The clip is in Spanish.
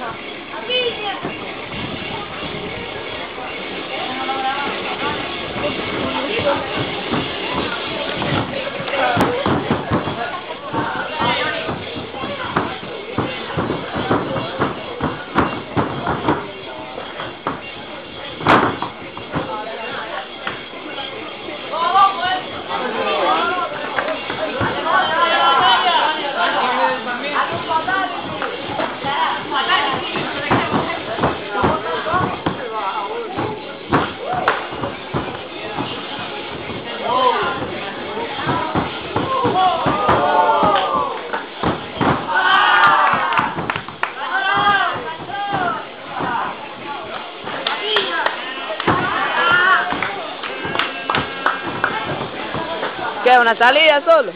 Thank you. ¿Qué? ¿Una salida solo?